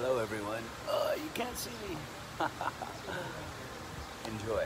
Hello, everyone. Uh, you can't see me. Enjoy.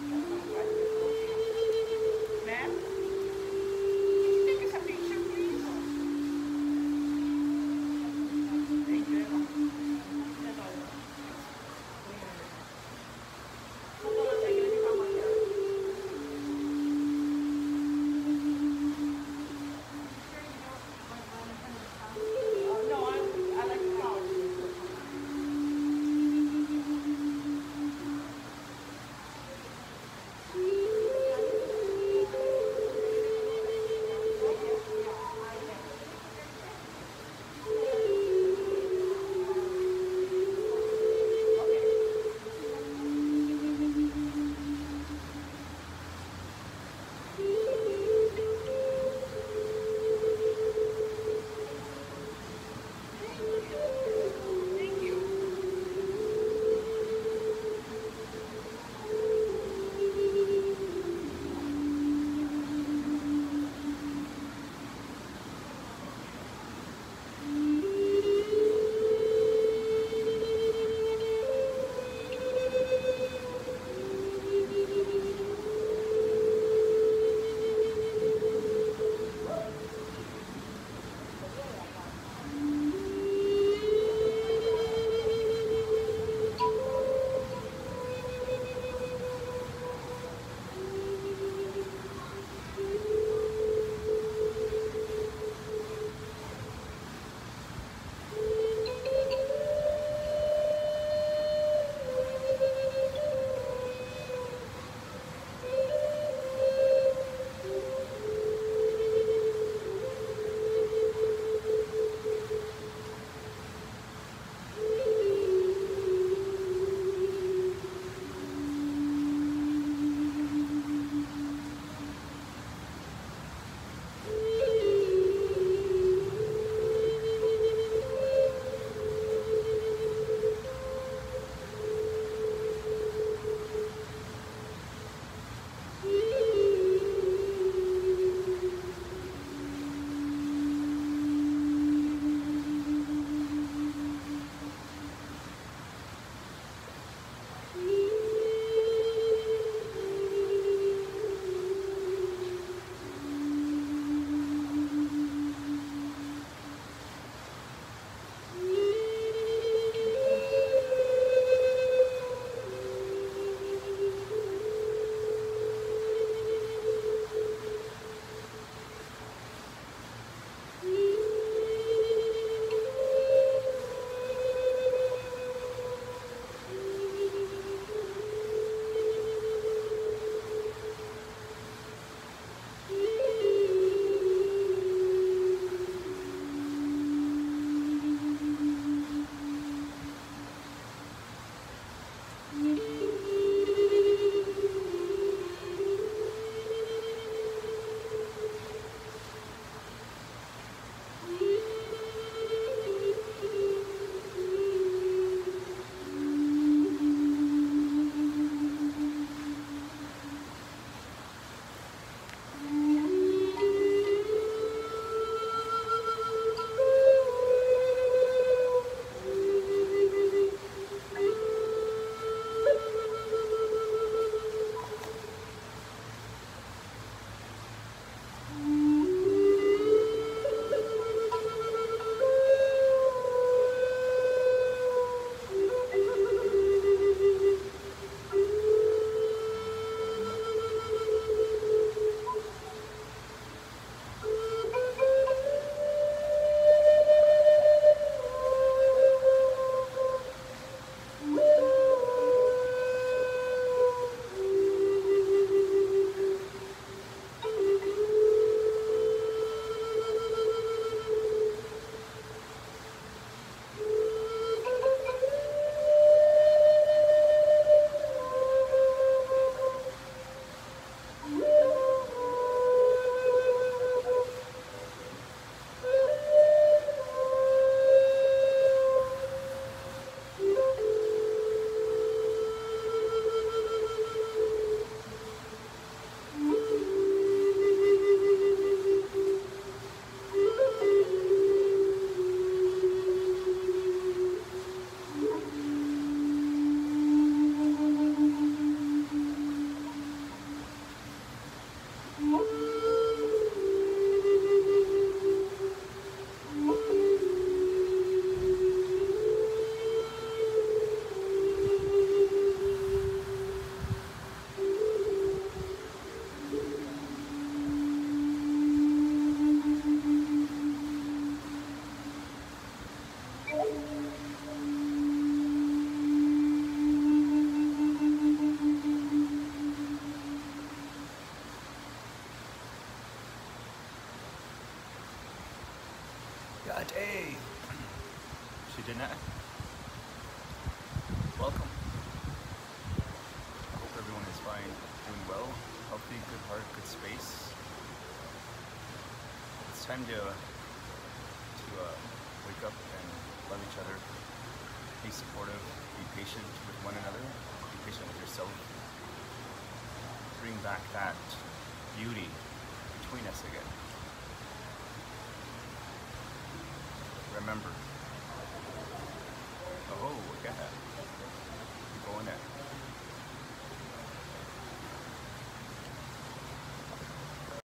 Mm-hmm.